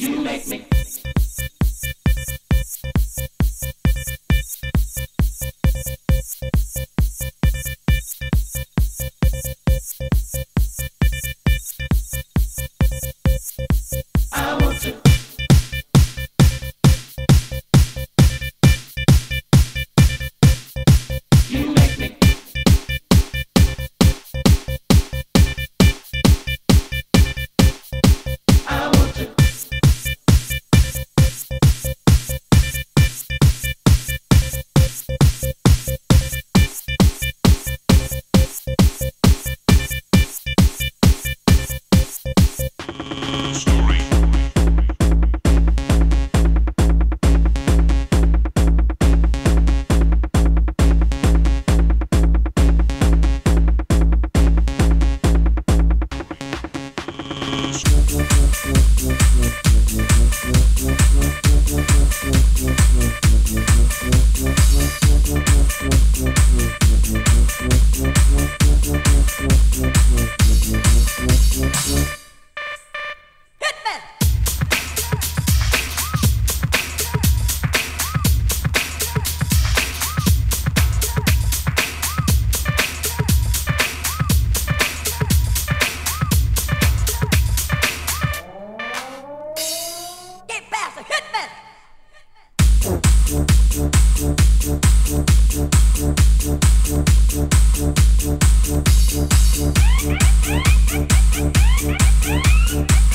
You make me.